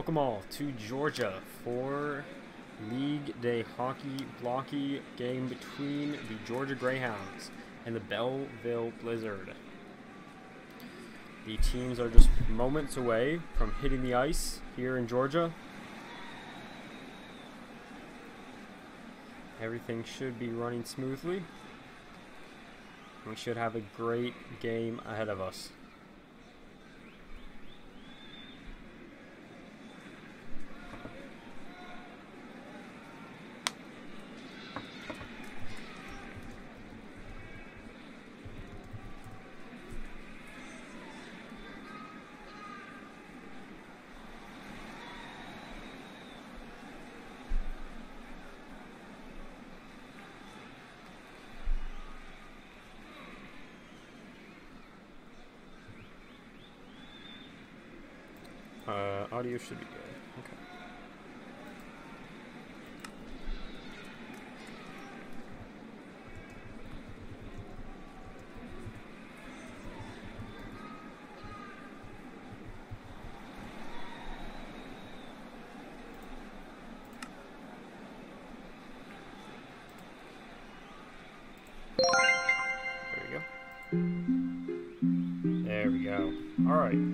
Welcome all to Georgia for League Day Hockey Blockey game between the Georgia Greyhounds and the Belleville Blizzard. The teams are just moments away from hitting the ice here in Georgia. Everything should be running smoothly. We should have a great game ahead of us. Uh, should be good. Okay. There we go. There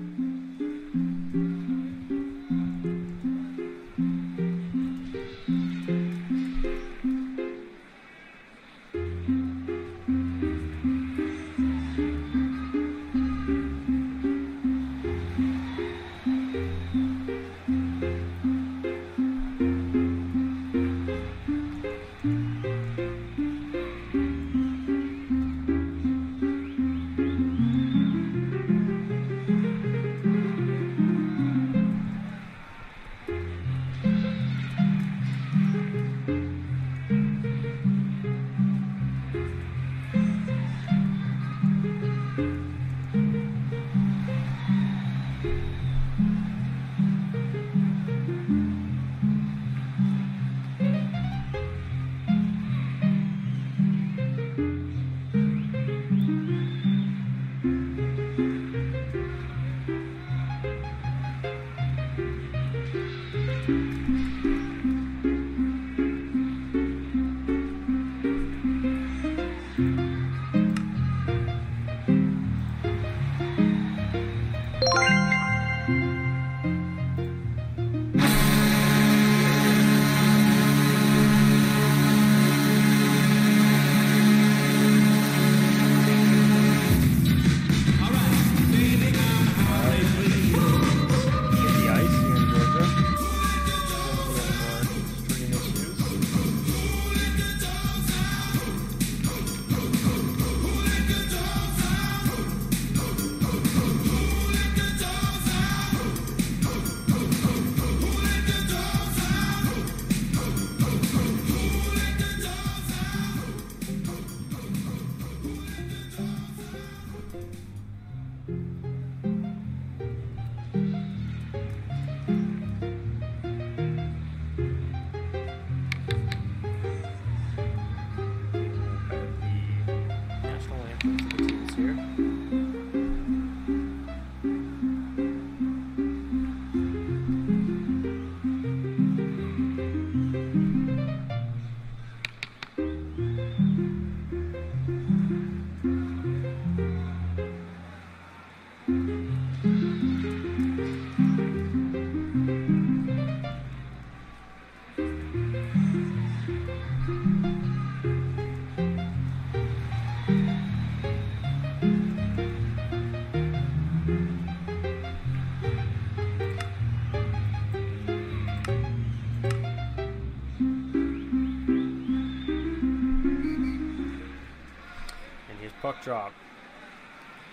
drop.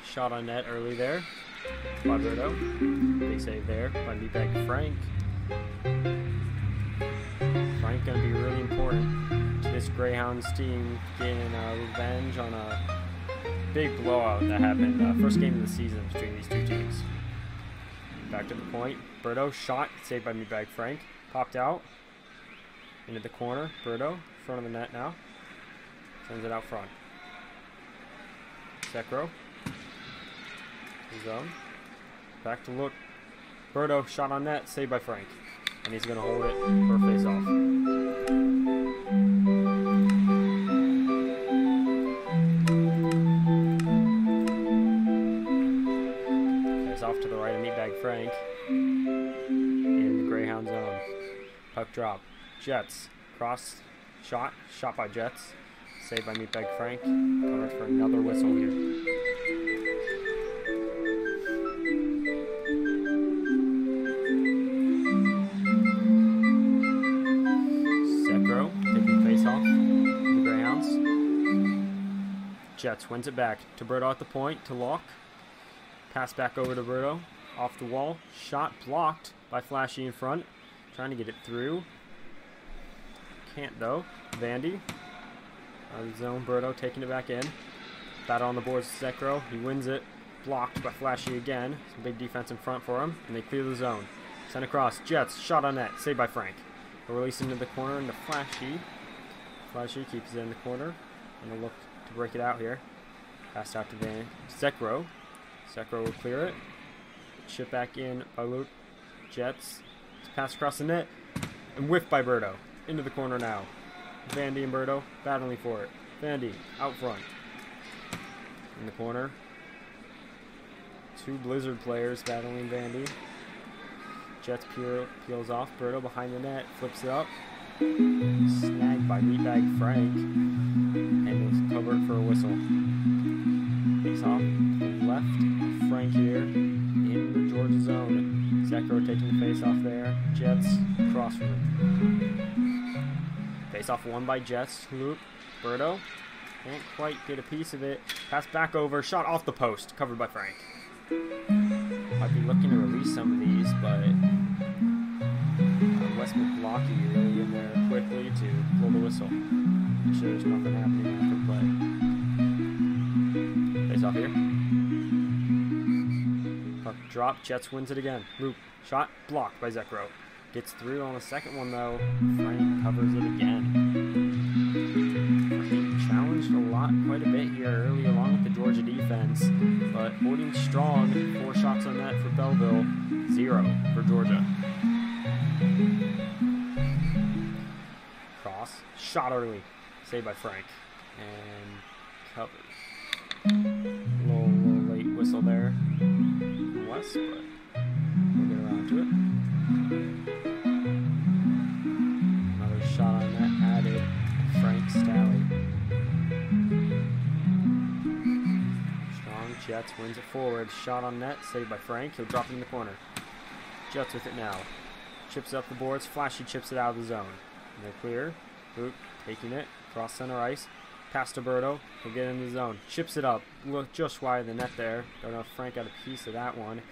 Shot on net early there by Berto. Big save there by Meatbag Frank. Frank gonna be really important to this Greyhounds team getting uh, revenge on a big blowout that happened uh, first game of the season between these two teams. Back to the point. Berto shot saved by Meatbag Frank. Popped out into the corner. Berto front of the net now. Sends it out front. Zekro. Zone. Um, back to look. Berto, shot on net, saved by Frank. And he's going to hold it for a face-off. Face off to the right of Meatbag Frank. In the Greyhound zone. Puck drop. Jets. Cross. Shot. Shot by Jets. Saved by Meatbag Frank. Covered for another whistle here. Zekro taking face off. The Greyhounds. Jets wins it back to Berto at the point to Luke. Pass back over to Berto. Off the wall. Shot blocked by Flashee in front. Trying to get it through. Can't though. Vandy. Zone. Berto taking it back in. Battle on the boards. Zekro. He wins it. Blocked by Flashee again. Some big defense in front for him. And they clear the zone. Sent across. Jets. Shot on net. Saved by Frank. They'll release into the corner into Flashee. Flashee keeps it in the corner. And they'll look to break it out here. Pass out to Van Zekro. Zekro will clear it. Chip back in by Luke. Jets. Pass across the net. And whiffed by Berto. Into the corner now. Vandy and Berto battling for it. Vandy out front. In the corner. Two Blizzard players battling Vandy. Jets peel, peels off. Berto behind the net. Flips it up. Snagged by Meatbag Frank. And is covered for a whistle. Takes off left. Frank here in the Georgia zone. Zekro taking the face off there. Jets cross Face off one by Jets. Loop. Berto. Can't quite get a piece of it. Pass back over. Shot off the post. Covered by Frank. Might be looking to release some of these, but uh, Wes McBlocky really in there quickly to pull the whistle. Make sure there's nothing happening after play. Face off here. Drop. Jets wins it again. Loop. Shot. Blocked by Zekro. Gets through on the second one though. Frank covers it again. Being challenged a lot, quite a bit here early along with the Georgia defense, but holding strong. Four shots on net for Belleville, zero for Georgia. Cross, shot early, saved by Frank, and covered. Little, little late whistle there West, but we'll get around to it. Shot on that added. Frank Stalley. Strong Jets wins it forward. Shot on net, saved by Frank. He'll drop it in the corner. Jets with it now. Chips up the boards. Flashee chips it out of the zone. And they're clear. Boot taking it. Cross center ice. Pass to Berto. He'll get in the zone. Chips it up. Look just wide of the net there. Don't know if Frank got a piece of that one.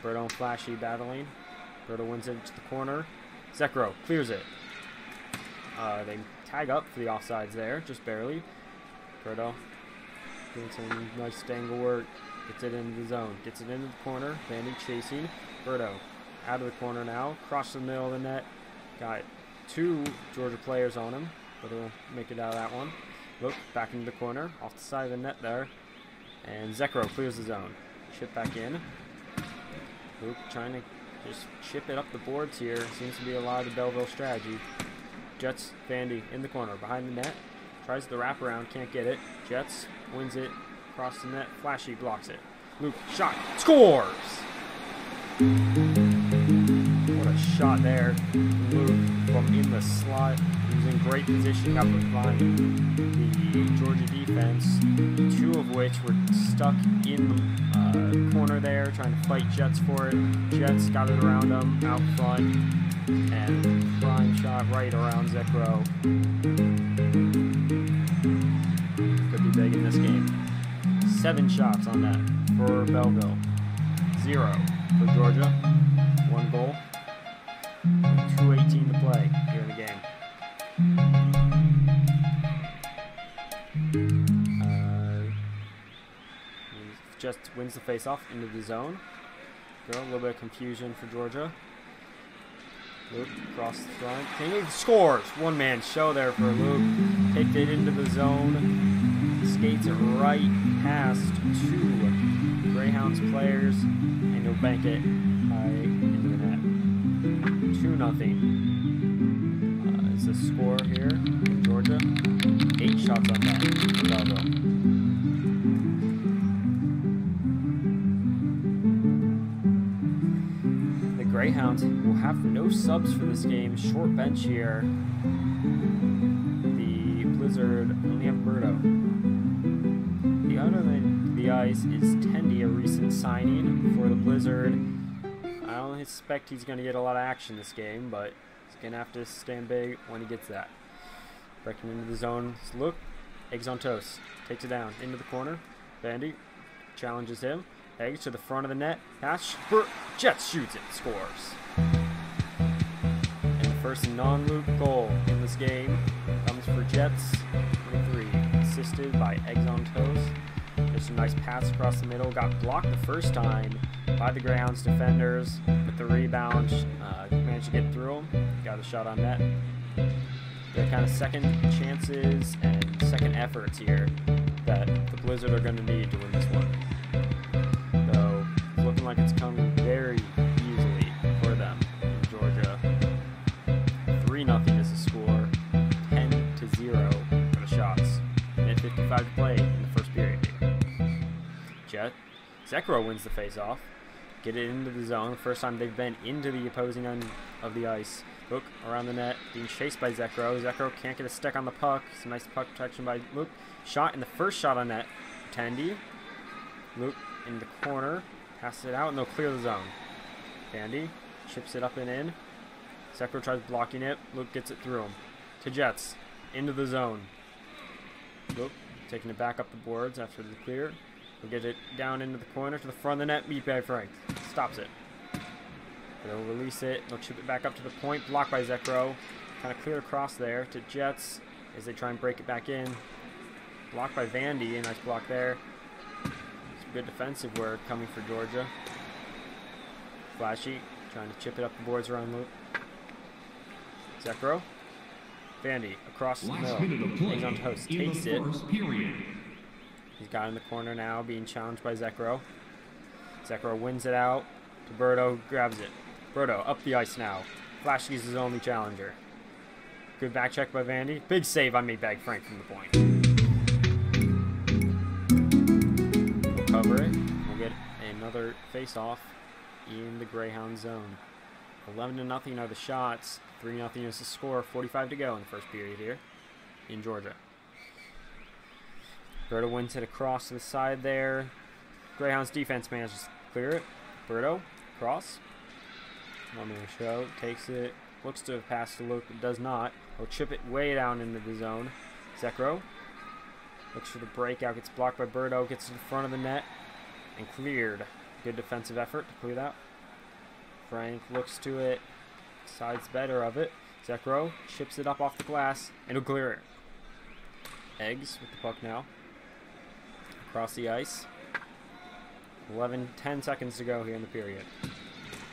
Berto and Flashee battling. Berto wins it to the corner. Zekro clears it. Uh, they tag up for the offsides there, just barely. Berto doing some nice dangle work. Gets it into the zone. Gets it into the corner. Vandy chasing. Berto out of the corner now. Cross the middle of the net. Got two Georgia players on him, but he'll make it out of that one. Look, back into the corner. Off the side of the net there. And Zekro clears the zone. Chip back in. Luke trying to just chip it up the boards here. Seems to be a lot of the Belleville strategy. Jets, Vandy in the corner, behind the net. Tries the wraparound, can't get it. Jets wins it, across the net. Flashee blocks it. Luke, shot, scores! What a shot there. Luke from in the slot. He was in great position up behind the Georgia defense. Two of which were stuck in the uh, corner there, trying to fight Jets for it. Jets got it around them, out front, and prime shot right around Zekro. Could be big in this game. Seven shots on that for Belleville. Zero for Georgia. One goal. 2.18 to play here in the game. Uh, just wins the face-off into the zone. A little bit of confusion for Georgia. Luke across the front. King scores! One man show there for Luke. Takes it into the zone. Skates it right past two Greyhounds players. And he'll bank it uh, into the net. 2 nothing uh, is the score here in Georgia. Eight shots on net for Greyhounds will have no subs for this game. Short bench here. The Blizzard only have Berto. The other than the ice is Tendy, a recent signing for the Blizzard. I don't expect he's going to get a lot of action this game, but he's going to have to stand big when he gets that. Breaking into the zone. Look, eggs on toast. Takes it down into the corner. Vandy challenges him. Eggs to the front of the net. Pass. For Jets shoots it. Scores. And the first non-loop goal in this game comes for Jets. 23. Assisted by Eggs on Toast. Just a nice pass across the middle. Got blocked the first time by the Greyhounds defenders. With the rebound, uh, managed to get through them. Got a shot on net. They're kind of second chances and second efforts here that the Blizzard are going to need to win this one. Like it's coming very easily for them in Georgia. 3 0 is the score, 10 to 0 for the shots. Minute 55 to play in the first period. Jet. Zekro wins the face-off. Get it into the zone. First time they've been into the opposing end of the ice. Luke around the net, being chased by Zekro. Zekro can't get a stick on the puck. Some nice puck protection by Luke. Shot in the first shot on net. Tendy. Luke in the corner. Passes it out and they'll clear the zone. Tandy chips it up and in. Zekro tries blocking it. Luke gets it through him. To Jets. Into the zone. Luke taking it back up the boards after the clear. He'll get it down into the corner to the front of the net. Beat by Frank. Stops it. They'll release it. They'll chip it back up to the point. Blocked by Zekro. Kind of clear across there to Jets as they try and break it back in. Blocked by Vandy. A nice block there. Good defensive work coming for Georgia. Flashee. Trying to chip it up the boards around Luke. Zekro. Vandy across the middle. He's on toast. Takes it. He's got in the corner now, being challenged by Zekro. Zekro wins it out to Berto, grabs it. Berto up the ice now. Flashee's his only challenger. Good back check by Vandy. Big save on me, Bag Frank from the point. We'll it. Mm-hmm. We'll get another face-off in the Greyhound zone. 11 to nothing are the shots. 3 nothing is the score. 45 to go in the first period here in Georgia. Berto wins it across to the side there. Greyhounds defense manages to clear it. Berto, cross. One minute show, takes it, looks to have passed to Luke, but does not. He'll chip it way down into the zone. Zekro looks for the breakout, gets blocked by Berto, gets to the front of the net, and cleared. Good defensive effort to clear that. Frank looks to it, sides better of it. Zekro chips it up off the glass, and he'll clear it. Eggs with the puck now. Across the ice. 11, 10 seconds to go here in the period.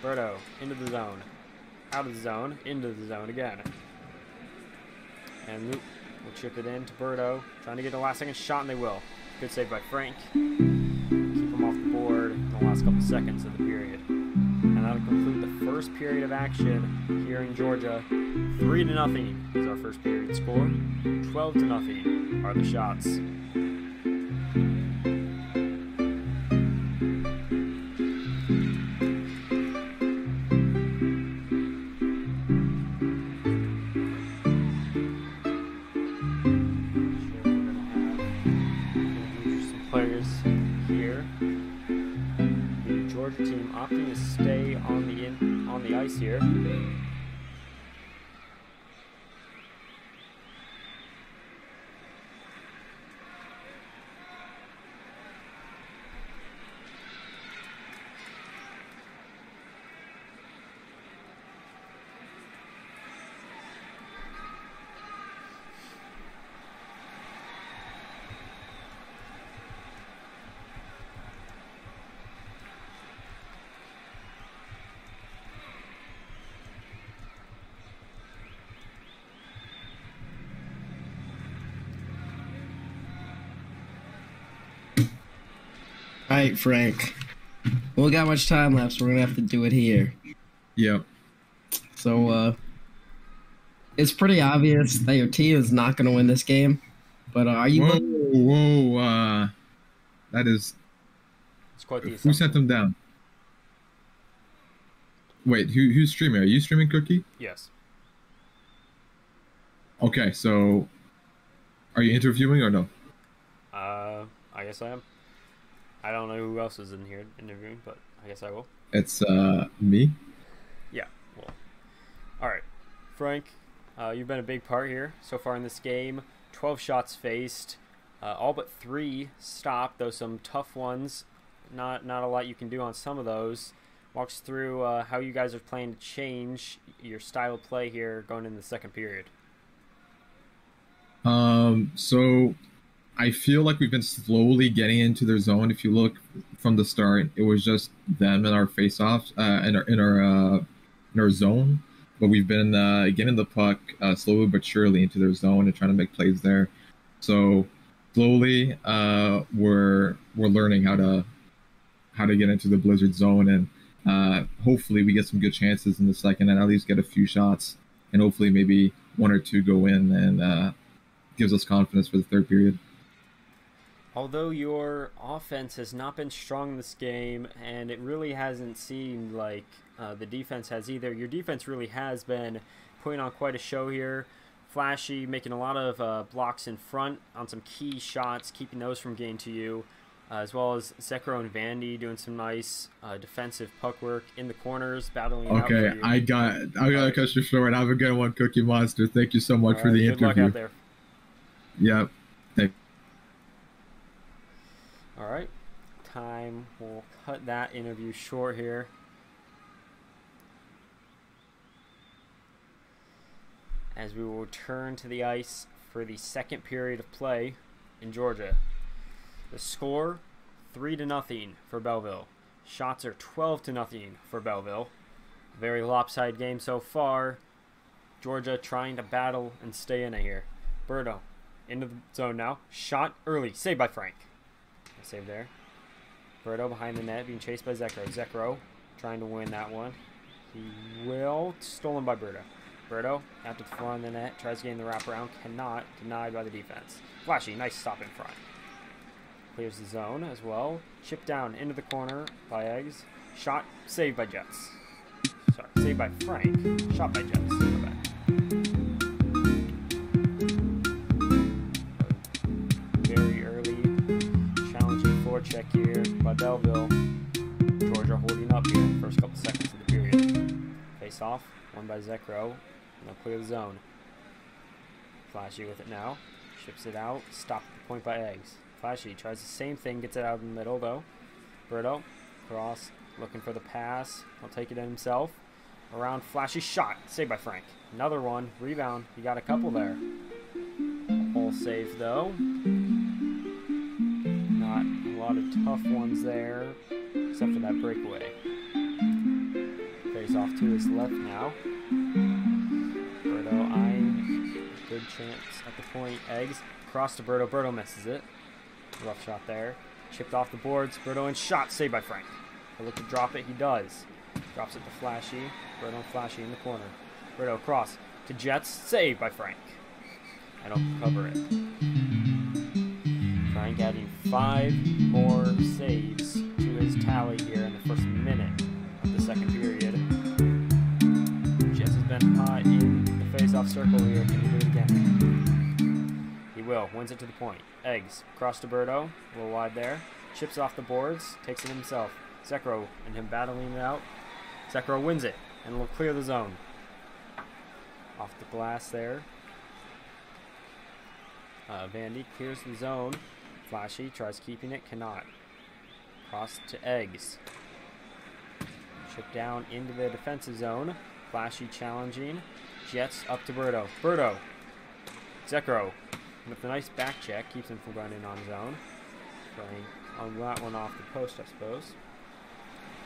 Berto into the zone. Out of the zone, into the zone again. And Luke will chip it in to Berto. Trying to get the last second shot, and they will. Good save by Frank. Off the board in the last couple seconds of the period. And that'll conclude the first period of action here in Georgia. 3 to nothing is our first period score. 12 to nothing are the shots. In, on right, Frank. we got much time left, so we're gonna have to do it here. Yep. So, uh, it's pretty obvious that your team is not gonna win this game. But uh, are you? Whoa, whoa, uh, that is. It's quite the Who assumption. sent them down? Wait, who who's streaming? Are you streaming, Cookie? Yes. Okay, so are you interviewing or no? Uh, I guess I am. I don't know who else is in here interviewing, but I guess I will. It's uh me. Yeah. Well. All right, Frank. Uh, you've been a big part here so far in this game. Twelve shots faced, uh, all but three stopped. Though some tough ones. Not not a lot you can do on some of those. Walks through uh, how you guys are planning to change your style of play here going in the second period. Um, so I feel like we've been slowly getting into their zone. If you look from the start, it was just them in our face-offs, uh, in our in our uh, in our zone. But we've been uh, getting the puck uh, slowly but surely into their zone and trying to make plays there. So slowly, uh, we're we're learning how to how to get into the Blizzard zone, and uh, hopefully we get some good chances in the second, and at least get a few shots, and hopefully maybe one or two go in and uh, gives us confidence for the third period. Although your offense has not been strong in this game, and it really hasn't seemed like uh, the defense has either, your defense really has been putting on quite a show here. Flashee, making a lot of uh, blocks in front on some key shots, keeping those from getting to you, uh, as well as Zekro and Vandy doing some nice uh, defensive puck work in the corners, battling Okay. I got I got to cut you short. Have a good one, Cookie Monster. Thank you so much for the good luck interview. out there. Yep. All right, time. We'll cut that interview short here. As we will return to the ice for the second period of play in Georgia. The score 3 to nothing for Belleville. Shots are 12 to nothing for Belleville. Very lopsided game so far. Georgia trying to battle and stay in it here. Birdo into the zone now. Shot early. Saved by Frank. Save there. Berto behind the net, being chased by Zekro. Zekro trying to win that one. He will. Stolen by Berto. Berto, after the front of the net, tries to gain the wraparound. Cannot. Denied by the defense. Flashee, nice stop in front. Clears the zone as well. Chip down into the corner by Eggs. Shot saved by Jets. Sorry, saved by Frank. Shot by Jets. Belleville. Georgia holding up here in the first couple seconds of the period. Face off, one by Zekro, they'll clear the zone. Flashee with it now, ships it out, stopped the point by Eggs. Flashee tries the same thing, gets it out in the middle though. Berto, cross, looking for the pass, he'll take it in himself. Around Flashee shot, saved by Frank. Another one, rebound, you got a couple there. All safe though. Lot of tough ones there, except for that breakaway. Face off to his left now. Berto eyeing good chance at the point. Eggs cross to Berto. Berto misses it. Rough shot there. Chipped off the boards. Berto and shot saved by Frank. I look to drop it. He does. Drops it to Flashee. Berto and Flashee in the corner. Berto cross to Jets. Saved by Frank. I don't cover it. Frank adding five more saves to his tally here in the first minute of the second period. Jets has been hot in the face-off circle here. Can he do it again? He will. Wins it to the point. Eggs. Cross to Berto. A little wide there. Chips off the boards. Takes it himself. Zekro and him battling it out. Zekro wins it and will clear the zone. Off the glass there. Uh, Vandy clears the zone. Flashee tries keeping it, cannot. Cross to Eggs. Chip down into the defensive zone. Flashee challenging. Jets up to Berto. Berto. Zekro with a nice back check keeps him from running on his own. Trying on that one off the post, I suppose.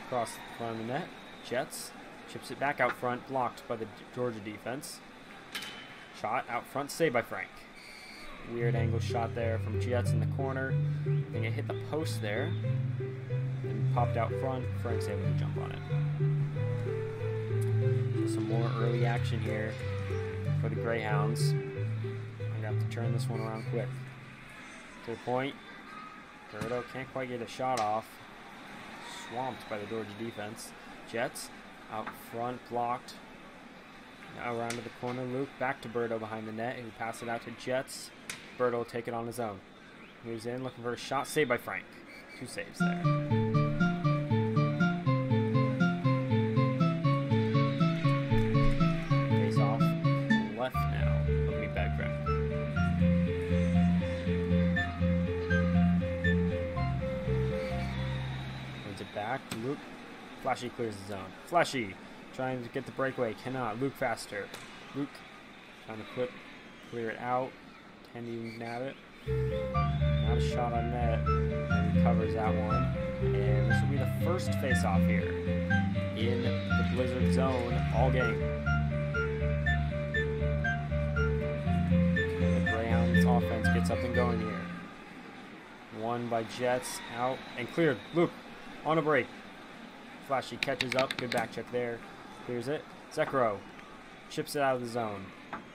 Across the front of the net. Jets chips it back out front, blocked by the Georgia defense. Shot out front, saved by Frank. Weird angle shot there from Jets in the corner. I think it hit the post there. And popped out front. Frank's able to jump on it. So some more early action here for the Greyhounds. I got to turn this one around quick. To the point. Gerdo can't quite get a shot off. Swamped by the Georgia defense. Jets out front, blocked. Around to the corner, Luke back to Birdo behind the net. He passes it out to Jets. Birdo will take it on his own. Moves in, looking for a shot. Saved by Frank. Two saves there. Face off left now. Let me back. Brings it back. Luke. Flashee clears the zone. Flashee trying to get the breakaway. Cannot. Luke faster. Luke trying to clip, clear it out. Tending to nab it. Not a shot on net. And recovers that one. And this will be the first face off here in the Blizzard zone all game. And the Greyhounds offense gets and going here. One by Jets out and cleared. Luke on a break. Flashee catches up. Good back check there. Clears it. Zekro chips it out of the zone.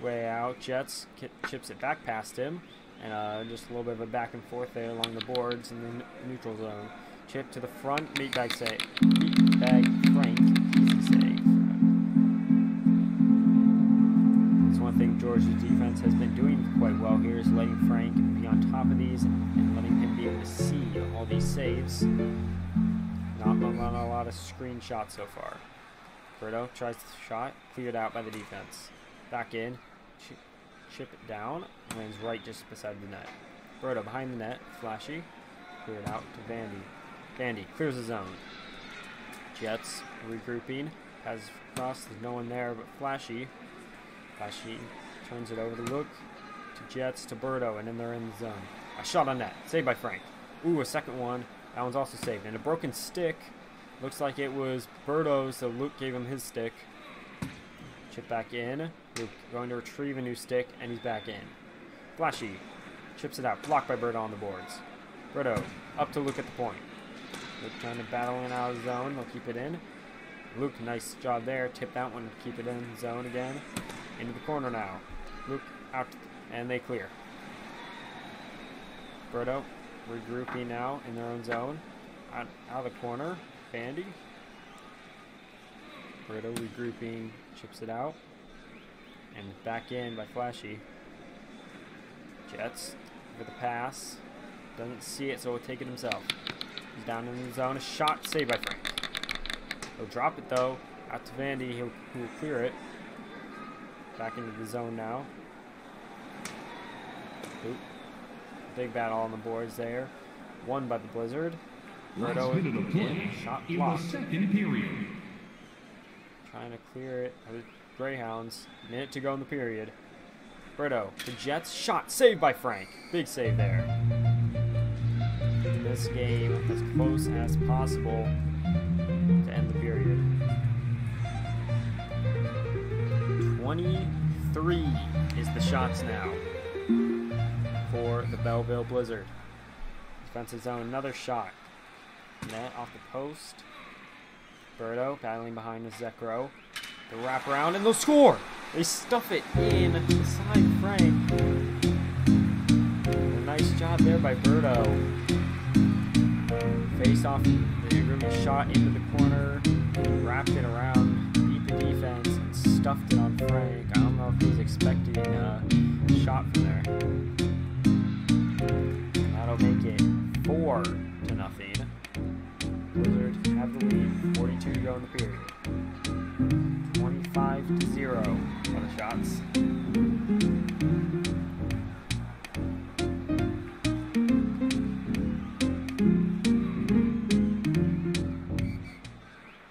Way out. Jets chips it back past him. And uh, just a little bit of a back and forth there along the boards in the neutral zone. Chip to the front. Meatbag save. Meatbag Frank. Easy save. That's one thing Georgia's defense has been doing quite well here is letting Frank be on top of these and letting him be able to see all these saves. Not, not, not a lot of screenshots so far. Berto tries the shot, cleared out by the defense. Back in, chip, chip it down, lands right just beside the net. Berto behind the net, Flashee, cleared out to Vandy. Vandy clears the zone. Jets regrouping, has cross, there's no one there but Flashee. Flashee turns it over to Luke, to Jets, to Berto, and then they're in the zone. A shot on net, saved by Frank. Ooh, a second one. That one's also saved. And a broken stick. Looks like it was Berto's, so Luke gave him his stick. Chip back in. Luke going to retrieve a new stick, and he's back in. Flashee chips it out. Blocked by Berto on the boards. Berto up to Luke at the point. Luke trying to battle in out of zone. They'll keep it in. Luke, nice job there. Tip that one. Keep it in zone again. Into the corner now. Luke out, and they clear. Berto regrouping now in their own zone. Out, out of the corner. Vandy. Berto regrouping, chips it out. And back in by Flashee. Jets for the pass. Doesn't see it, so he'll take it himself. He's down in the zone. A shot saved by Frank. He'll drop it though. Out to Vandy. He'll, he'll clear it. Back into the zone now. Oop. Big battle on the boards there. Won by the Blizzard. Last Berto minute of in. play Shot in the second period. Trying to clear it. The Greyhounds. Minute to go in the period. Berto. The Jets. Shot. Saved by Frank. Big save there. This game as close as possible to end the period. 23 is the shots now for the Belleville Blizzard. Defensive zone, another shot. Net off the post. Berto battling behind the Zekro. The wrap around and they'll score! They stuff it in beside Frank. A nice job there by Berto. Face off the Ingram shot into the corner, wrapped it around, beat the defense, and stuffed it on Frank. I don't know if he was expecting a shot from there. That'll make it four go in the period. 25 to 0 are the shots.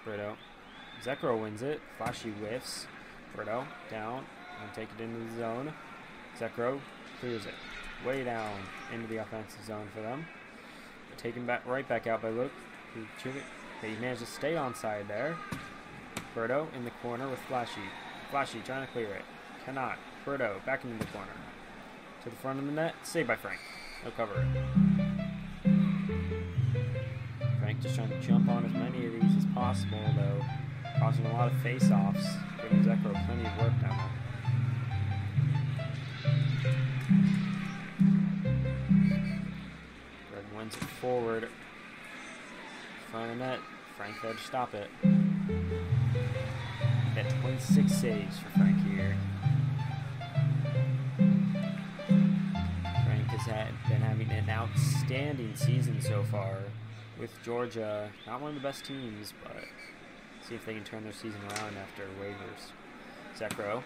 Brito. Zekro wins it. Flashee whiffs. Brito down and take it into the zone. Zekro clears it. Way down into the offensive zone for them. Taken back right back out by Luke. It. They managed to stay on side there. Berto in the corner with Flashee. Flashee trying to clear it. Cannot. Berto back into the corner. to the front of the net. Saved by Frank. No cover it. Frank just trying to jump on as many of these as possible, though causing a lot of face-offs, giving Zekro plenty of work down there. Greg wins it forward. Front of the net. Frank to stop it. Got 26 saves for Frank here. Frank has had, been having an outstanding season so far with Georgia. Not one of the best teams, but see if they can turn their season around after waivers. Zekro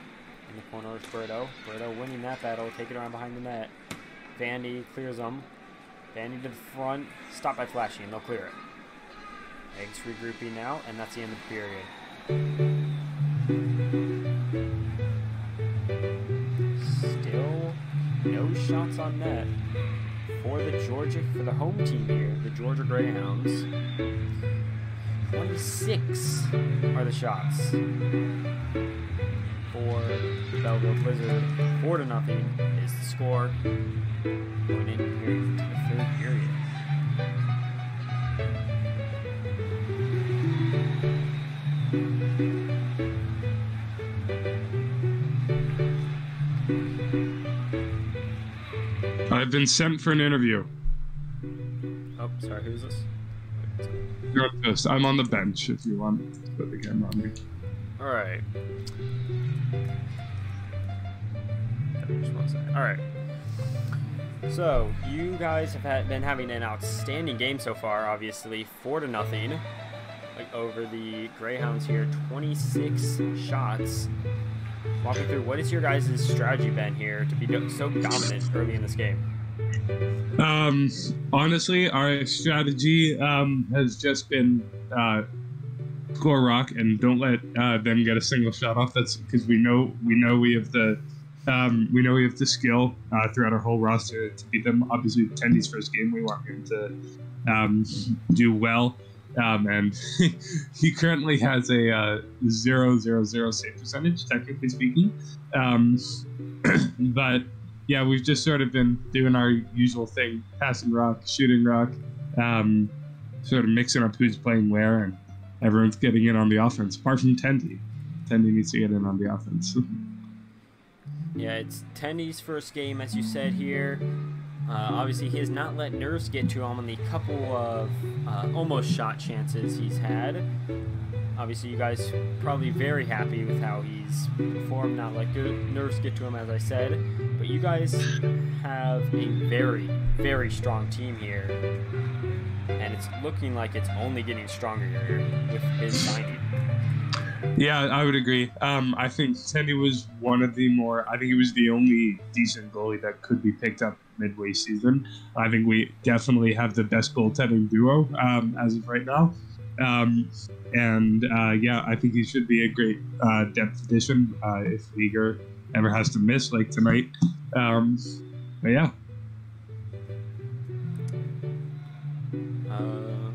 in the corner with Berto. Berto winning that battle, take it around behind the net. Vandy clears them. Vandy to the front, stop by flashing, they'll clear it. Eggs regrouping now, and that's the end of the period. Still no shots on net for the Georgia for the home team here, the Georgia Greyhounds. 26 are the shots for the Belleville Blizzard. Four to nothing is the score. Going in here to the third period. I've been sent for an interview. Oh, sorry, who's this? You're up first. I'm on the bench if you want to put the camera on me. All right. Just one second. All right. So you guys have been having an outstanding game so far. Obviously, four to nothing over the Greyhounds here. Twenty-six shots. Walk me through what is your guys' strategy been here to be so dominant early in this game? Um, honestly, our strategy um, has just been uh, score rock and don't let uh, them get a single shot off. That's because we know we know we have the um, we know we have the skill uh, throughout our whole roster to beat them. Obviously, Tendy's first game, we want him to um, do well. Um, and he currently has a uh, zero zero zero save percentage, technically speaking. Um, but yeah, we've just sort of been doing our usual thing: passing rock, shooting rock, um, sort of mixing up who's playing where, and everyone's getting in on the offense. Apart from Tendy, Tendy needs to get in on the offense. Yeah, it's Tendy's first game, as you said here. Uh, obviously, he has not let nerves get to him on the couple of uh, almost shot chances he's had. Obviously, you guys probably very happy with how he's performed, not let good Nurse get to him, as I said. But you guys have a very, very strong team here. And it's looking like it's only getting stronger here with his signing. Yeah, I would agree. Um, I think Tendy was one of the more. I think he was the only decent goalie that could be picked up midway season. I think we definitely have the best goaltending duo um, as of right now. Um, and uh, yeah, I think he should be a great uh, depth addition uh, if Leaguer ever has to miss like tonight. Um, but yeah, Uh,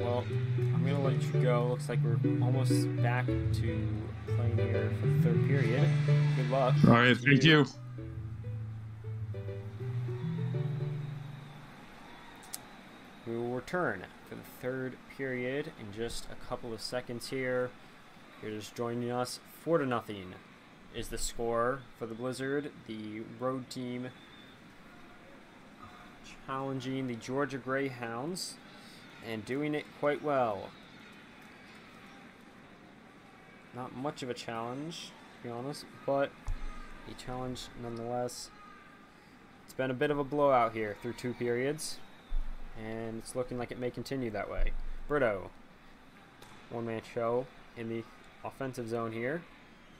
well, I'm gonna let you go. Looks like we're almost back to playing here for the third period. Good luck. all right, thank you. We will return for the third period in just a couple of seconds here. Here's joining us. Four to nothing is the score for the Blizzard. The road team challenging the Georgia Greyhounds and doing it quite well. Not much of a challenge, to be honest, but a challenge nonetheless. It's been a bit of a blowout here through two periods, and it's looking like it may continue that way. Brito, one man show in the offensive zone here.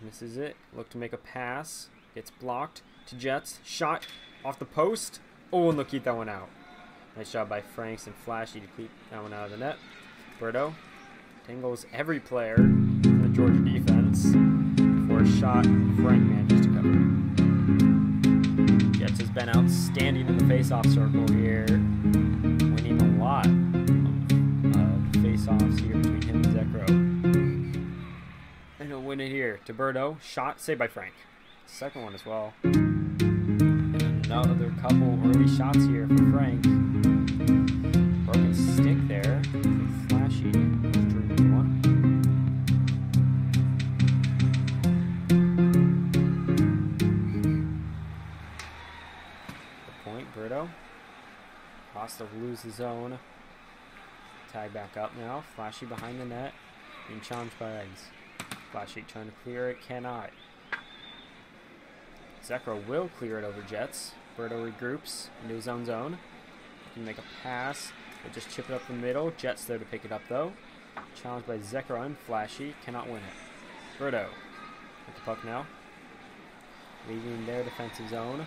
Misses it. Look to make a pass. Gets blocked to Jets. Shot off the post. Oh, and they'll keep that one out. Nice job by Franks and Flashee to keep that one out of the net. Brito tangles every player from the Georgia defense for a shot. Frank manages to cover it. Jets has been outstanding in the face-off circle here, lot uh, face-offs here between him and Zekro. And he'll win it here to Berto. Shot saved by Frank. Second one as well. Another couple early shots here for Frank. Broken stick there. Costa lose the zone. Tag back up now. Flashee behind the net. Being challenged by Eggs. Flashee trying to clear it. Cannot. Zekro will clear it over Jets. Berto regroups into his own zone. Can make a pass. But just chip it up the middle. Jets there to pick it up though. Challenged by Zekro and Flashee. Cannot win it. Berto. With the puck now. Leaving their defensive zone.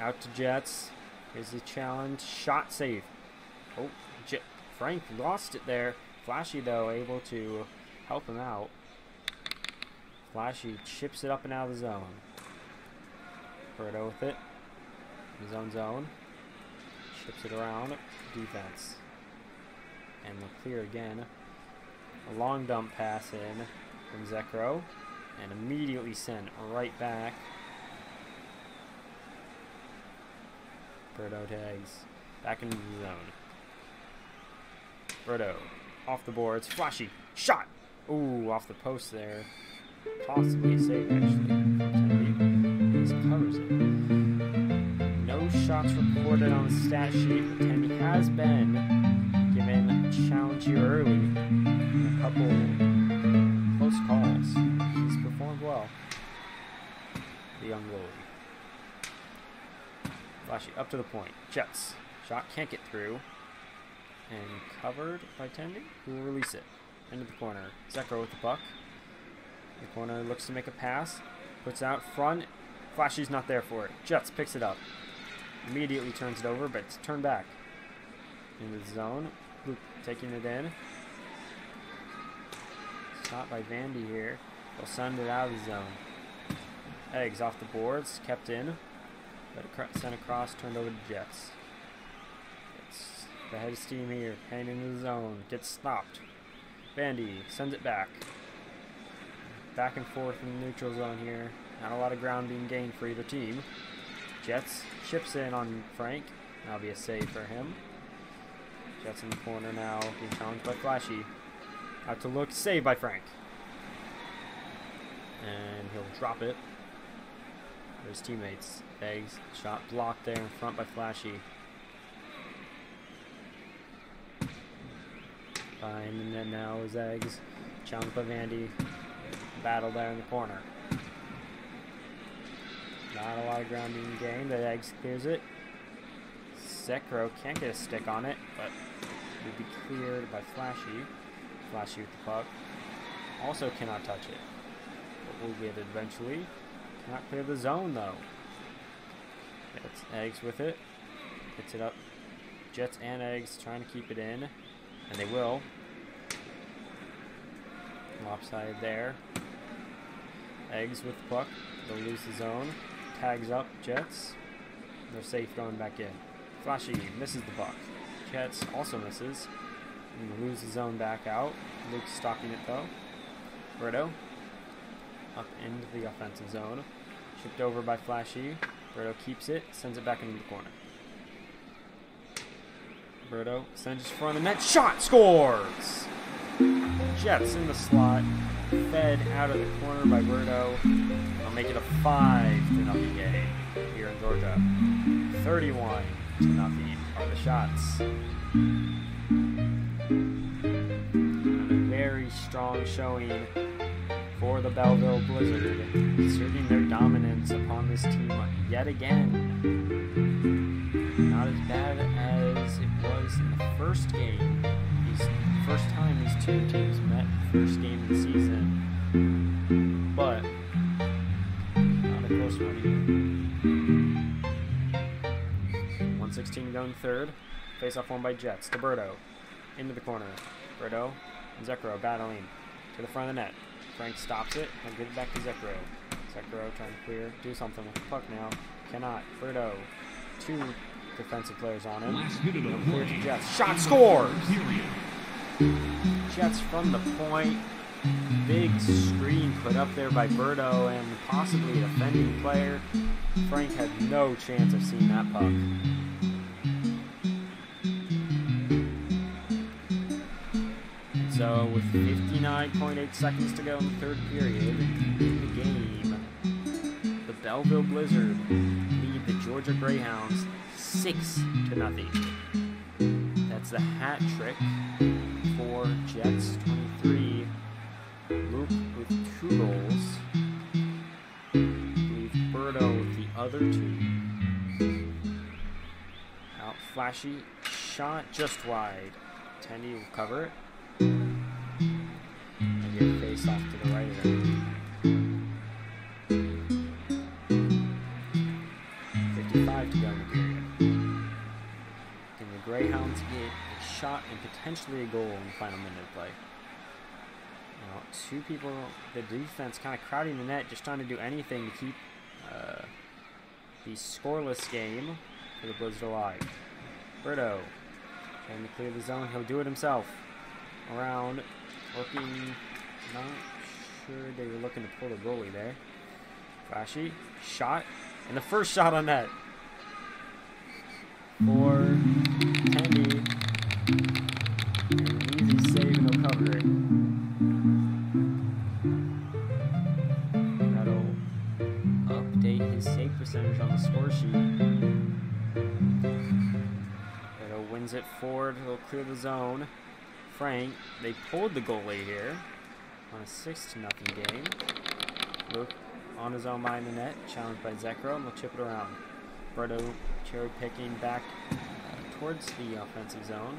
Out to Jets. Here's the challenge. Shot save. Oh, J Frank lost it there. Flashee, though, able to help him out. Flashee chips it up and out of the zone. Berto with it. His own zone. Chips it around. Defense. And they'll clear again. A long dump pass in from Zekro. And immediately sent right back Birdo tags. Back into the zone. Birdo. Off the boards. Flashee. Shot! Ooh, off the post there. Possibly a save, actually. This covers it. No shots recorded on the stat sheet. Tendy has been given a challenge here early. A couple close calls. He's performed well. The young goalie. Flashee up to the point. Jets. Shot can't get through. And covered by Tendy, who will release it. Into the corner. Zekro with the puck. The corner looks to make a pass. Puts out front. Flashee's not there for it. Jets picks it up. Immediately turns it over, but it's turned back. Into the zone. Luke taking it in. Shot by Vandy here. They'll send it out of the zone. Eggs off the boards, kept in. But sent across, turned over to Jets. It's the head of steam here, heading into the zone. Gets stopped. Vandy sends it back. Back and forth in the neutral zone here. Not a lot of ground being gained for either team. Jets chips in on Frank. That'll be a save for him. Jets in the corner now, being challenged by Flashee. Out to look, saved by Frank. And he'll drop it. His teammates. Eggs. Shot blocked there in front by Flashee. Fine, and then now is Eggs. Challenged by Vandy. Battle there in the corner. Not a lot of ground being gained. The Eggs clears it. Zekro can't get a stick on it, but will be cleared by Flashee. Flashee with the puck. Also cannot touch it. But will get it eventually. Cannot clear the zone though. Gets eggs with it. Gets it up. Jets and eggs trying to keep it in. And they will. Lopsided there. Eggs with the puck. They'll lose the zone. Tags up Jets. They're safe going back in. Flashee misses the puck. Jets also misses. And lose the zone back out. Luke's stopping it though. Brito up into the offensive zone. Shipped over by Flashee. Berto keeps it, sends it back into the corner. Berto sends it front of the net. Shot scores! Jets in the slot. Fed out of the corner by Berto. I'll make it a 5 to nothing game here in Georgia. 31 to nothing are the shots. And a very strong showing for the Belleville Blizzard, asserting their dominance upon this team yet again. Not as bad as it was in the first game. First time these two teams met, first game of the season. But not a close one either. 116 going third. Face off one by Jets. To. Into the corner. Berto and Zekro battling to the front of the net. Frank stops it and gives it back to Zekro. Zekro trying to clear, do something with the puck now. Cannot. Berto. Two defensive players on him. Last minute of Clear to. Jets. Shot scores! Jets from the point. Big screen put up there by Berto and possibly a defending player. Frank had no chance of seeing that puck. So with 59.8 seconds to go in the third period in the game, the Belleville Blizzard lead the Georgia Greyhounds six to nothing. That's the hat trick for Jets 23. Luke with two goals. Leave Berto with the other two. Out Flashee shot just wide. Tendy will cover it. And off to the right of it. 55 to go in the period. Can the Greyhounds get a shot and potentially a goal in the final minute of play? Now, two people, the defense kind of crowding the net, just trying to do anything to keep uh, the scoreless game for the Blizzard alive. Berto trying to clear the zone. He'll do it himself. Around, working, not sure they were looking to pull the goalie there. Flashee, shot, and the first shot on net. For. And an easy save and he'll cover it. That'll update his save percentage on the score sheet. It'll wins it forward. He'll clear the zone. Frank, they pulled the goalie here on a six to nothing game. Luke on his own behind the net, challenged by Zekro, and will chip it around. Berto cherry picking back towards the offensive zone.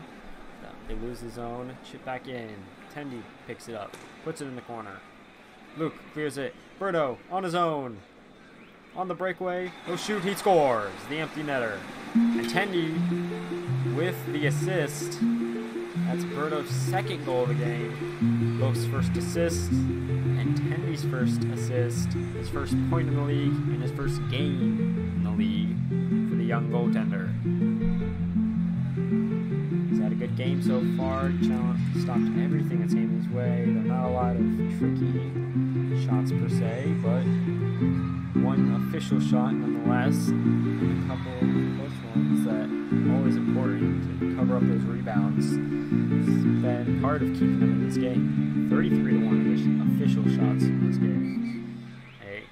They lose the zone, chip back in. Tendy picks it up, puts it in the corner. Luke clears it. Berto on his own. On the breakaway, he'll shoot, he scores. The empty netter. And Tendy with the assist. That's Berto's second goal of the game. Luke's first assist, and Tendy's first assist, his first point in the league, and his first game in the league for the young goaltender. He's had a good game so far. Challenge stopped everything that's came his way. There are not a lot of tricky shots per se, but one official shot nonetheless, and a couple close ones that always important to cover up those rebounds. It's been part of keeping them in this game. 33 to 1 official shots in this game. Hey,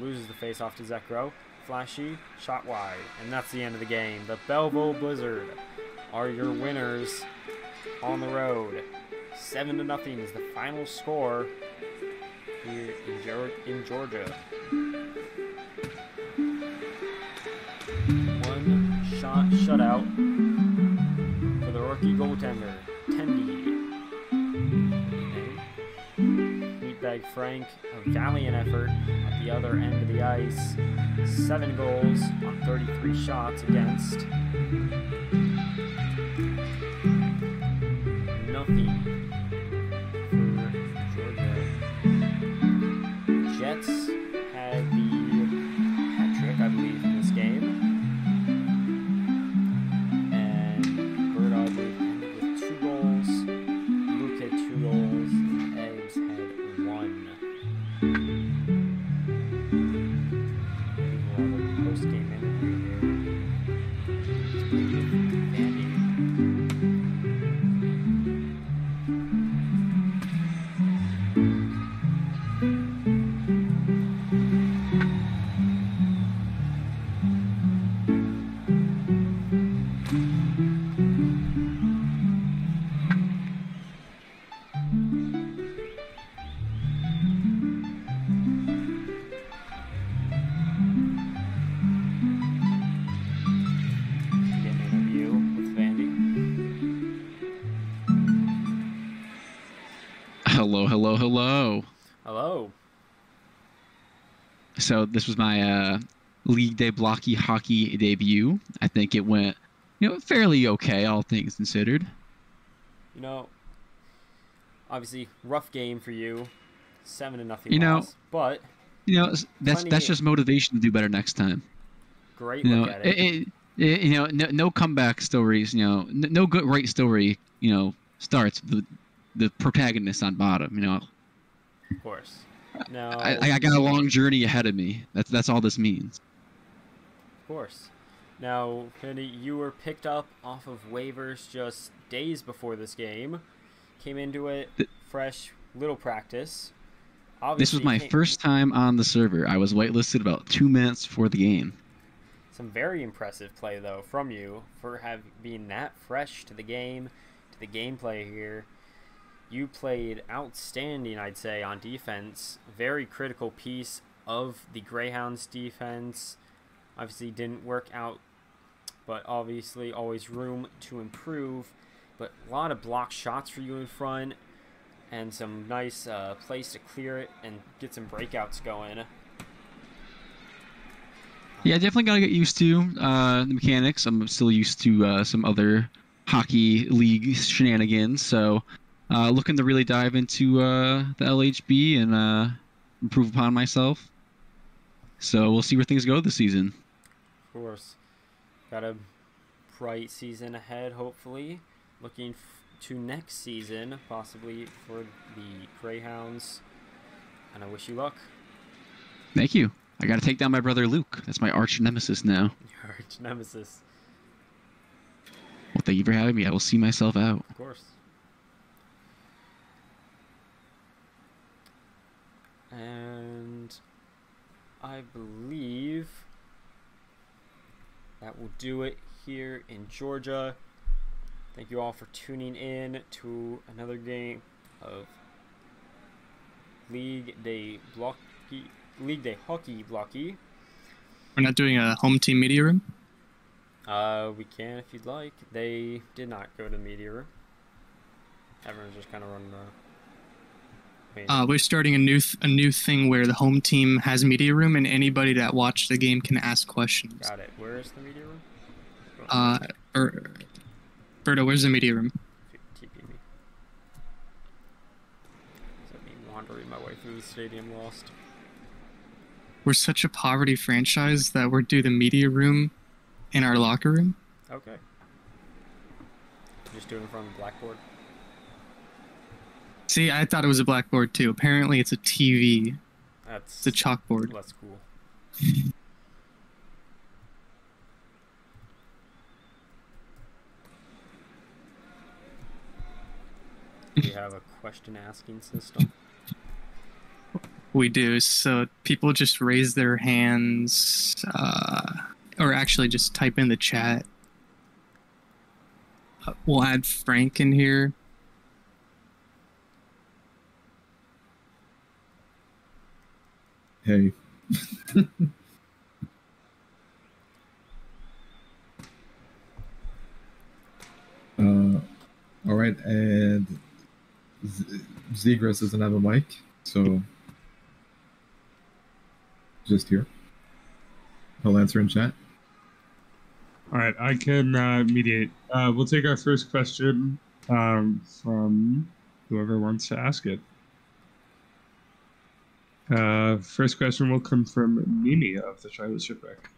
loses the face off to Zekro. Flashee, shot wide, and that's the end of the game. The Belleville Blizzard are your winners on the road. Seven to nothing is the final score here in Georgia. Shot shutout for the rookie goaltender, Tendy. Meatbag Frank, a valiant effort at the other end of the ice. Seven goals on 33 shots against. Nothing for. Jets So this was my uh, league day Blockey hockey debut. I think it went, you know, fairly okay, all things considered. You know, obviously rough game for you, seven to nothing You know- loss, but You know, that's that's just motivation to do better next time. great You know, look at it. it, it, you know, no, no comeback stories. You know, n- no good great story. You know, starts the the protagonist on bottom. You know, Of course. Now, I, I got a long journey ahead of me. That's that's all this means. Of course. Now, Kenny, you were picked up off of waivers just days before this game. Came into it Th- fresh, little practice. This was my came- first time on the server. I was whitelisted about two minutes before the game. Some very impressive play though from you for have being that fresh to the game, to the gameplay here. You played outstanding, I'd say, on defense. Very critical piece of the Greyhounds defense. Obviously didn't work out, but obviously always room to improve. But a lot of block shots for you in front, and some nice uh, place to clear it and get some breakouts going. Yeah, definitely gotta get used to uh, the mechanics. I'm still used to uh, some other hockey league shenanigans, so uh, looking to really dive into uh, the LHB and uh, improve upon myself. So we'll see where things go this season. Of course. Got a bright season ahead, hopefully. Looking f- to next season, possibly for the Greyhounds. And I wish you luck. Thank you. I gotta take down my brother Luke. That's my arch nemesis now. Your arch nemesis, Well, thank you for having me. I will see myself out. of course. And I believe that will do it here in Georgia. Thank you all for tuning in to another game of League Day Blockey League Day Hockey Blockey. We're not doing a home team media room. Uh, we can if you'd like. They did not go to the media room. Everyone's just kind of running around. Uh, we're starting a new th- a new thing where the home team has media room and anybody that watched the game can ask questions. got it. Where is the media room? Uh, or Berto, where's the media room? TP me. Is that me wandering my way through the stadium lost? We're such a poverty franchise that we're do the media room in our locker room. Okay. Just doing it from the blackboard. See, I thought it was a blackboard too. Apparently, it's a TV. That's It's a chalkboard. That's cool. we have a question asking system. We do. So people just raise their hands, uh, or actually just type in the chat. Uh, we'll add Frank in here. Hey. uh, all right, and Zegras doesn't have a mic, so just here. I'll answer in chat. All right, I can uh, mediate. Uh, we'll take our first question um, from whoever wants to ask it. Uh, first question will come from Mimi of the Charlotte Shipwreck.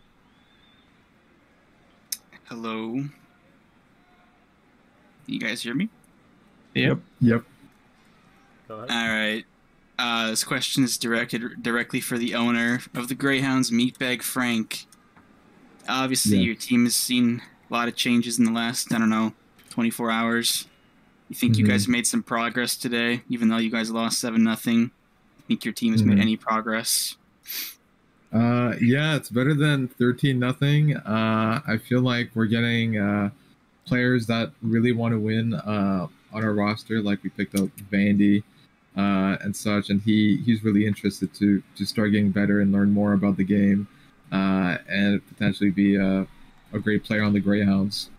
Hello. You guys hear me? Yep. Yep. All right. Uh, this question is directed directly for the owner of the Greyhounds, Meatbag Frank. Obviously, Yeah. your team has seen a lot of changes in the last, I don't know, 24 hours. You think you Mhm. guys made some progress today, even though you guys lost 7 nothing? Think your team has Mhm. made any progress? Uh, yeah, it's better than thirteen nothing. Uh, I feel like we're getting uh, players that really want to win uh, on our roster. Like we picked up Vandy uh, and such, and he he's really interested to to start getting better and learn more about the game, uh, and potentially be a, a great player on the Greyhounds.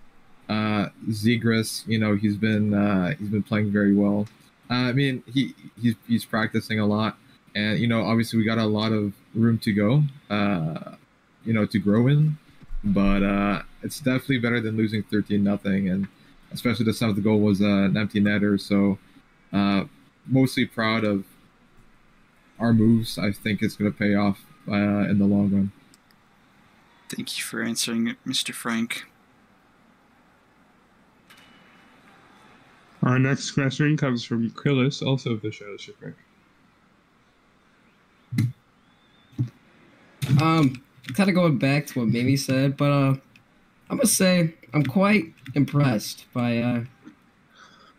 Uh, Zegras, you know, he's been uh, he's been playing very well. Uh, I mean, he he's he's practicing a lot. And you know obviously we got a lot of room to go uh you know to grow in. But uh it's definitely better than losing 13 nothing. And especially the seventh goal was an empty netter. So uh mostly proud of our moves. I think it's going to pay off uh in the long run. Thank you for answering Mr. Frank. Our next question comes from Krillis, also of the show Shipwreck. Um, kind of going back to what Mimi said, but uh, I must say I'm quite impressed by uh,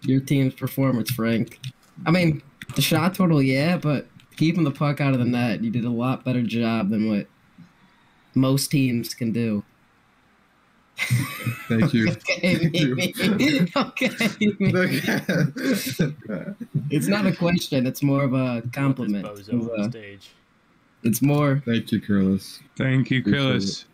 your team's performance, Frank. I mean, the shot total, yeah, but keeping the puck out of the net, you did a lot better job than what most teams can do. Thank you. okay, Thank you. Okay. Mimi. It's not a question. It's more of a compliment. This bozo on Uh, the stage. It's more. Thank you, Curlis. Thank you, Appreciate Krillis.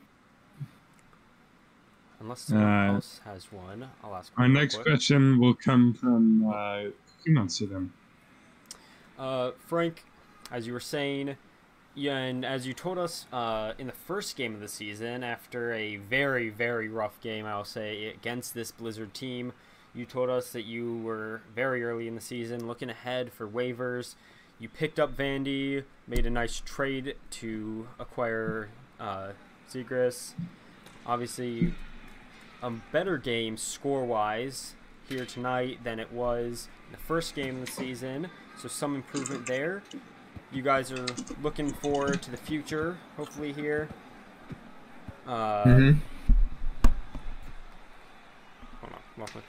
Unless someone uh, else has one, I'll ask. Our next quick. question will come from uh, Cookie then. Uh, Frank, as you were saying, yeah, and as you told us uh, in the first game of the season, after a very, very rough game, I'll say, against this Blizzard team, you told us that you were very early in the season looking ahead for waivers. You picked up Vandy, made a nice trade to acquire uh, Zegras. Obviously, a better game score wise here tonight than it was in the first game of the season. So some improvement there. You guys are looking forward to the future, hopefully here. Uh, hmm hold on.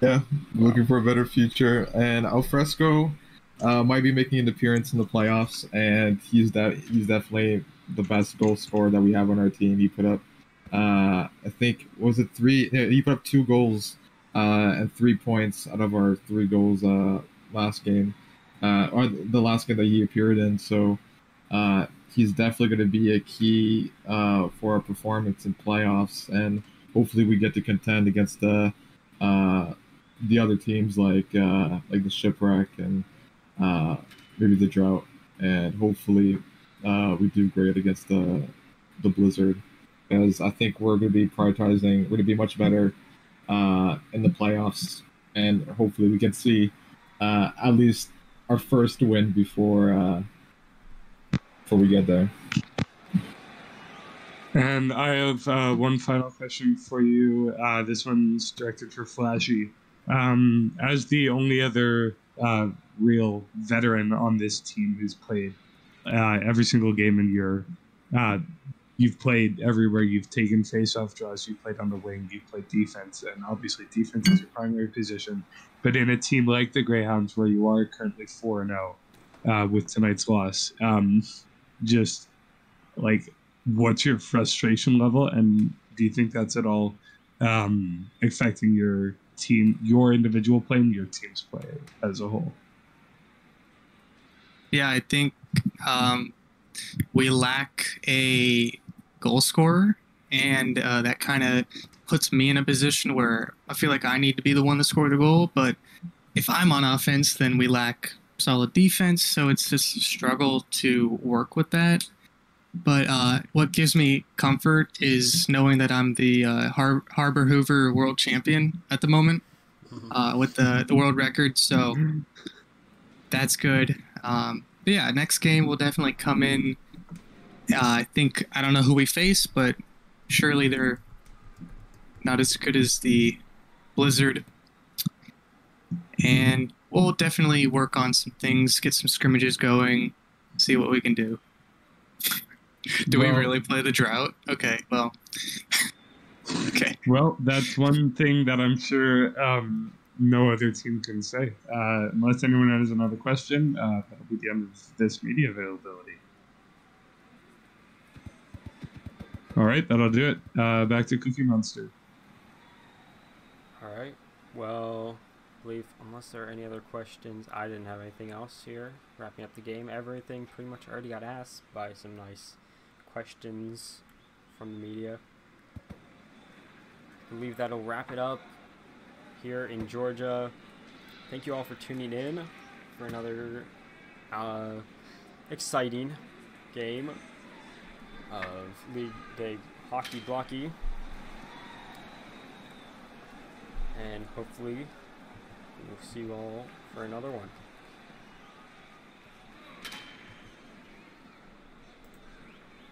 Yeah, looking for a better future. And Alfresco uh, might be making an appearance in the playoffs, and he's that he's definitely the best goal scorer that we have on our team. He put up, uh, I think, was it three? He put up two goals uh, and three points out of our three goals uh, last game, uh, or the last game that he appeared in. So. Uh, he's definitely going to be a key uh, for our performance in playoffs, and hopefully we get to contend against the uh, the other teams like uh, like the shipwreck and uh, maybe the drought, and hopefully we do great against the the blizzard, because I think we're going to be prioritizing. We're going to be much better in the playoffs, and hopefully we can see uh, at least our first win before uh, before we get there. And I have uh, one final question for you. Uh, this one's directed for Flashee. Um, as the only other uh, real veteran on this team who's played uh, every single game in your, uh, you've played everywhere. You've taken face-off draws. You've played on the wing. You've played defense, and obviously defense is your primary position. But in a team like the Greyhounds, where you are currently four and zero uh, with tonight's loss, um, just like what's your frustration level and do you think that's at all um, affecting your team your individual play and your team's play as a whole Yeah, I think um, we lack a goal scorer, and uh, that kind of puts me in a position where I feel like I need to be the one to score the goal. But if I'm on offense, then we lack solid defense, so it's just a struggle to work with that. But uh, what gives me comfort is knowing that I'm the uh, Har- Harbor Hoover World Champion at the moment uh, with the, the world record. So that's good. Um, but yeah, next game will definitely come in. Uh, I think I don't know who we face, but surely they're not as good as the Blizzard. And we'll definitely work on some things, get some scrimmages going, see what we can do. do we really play the drought? Okay, well. okay. well that's one thing that i'm sure um, no other team can say uh, unless anyone has another question uh, that'll be the end of this media availability all right that'll do it uh, back to cookie monster All right. Well, I believe unless there are any other questions, I didn't have anything else here. Wrapping up the game, everything pretty much already got asked by some nice questions from the media. I believe that'll wrap it up here in Georgia. Thank you all for tuning in for another uh, exciting game of League Day Hockey Blockey. And hopefully we'll see you all for another one.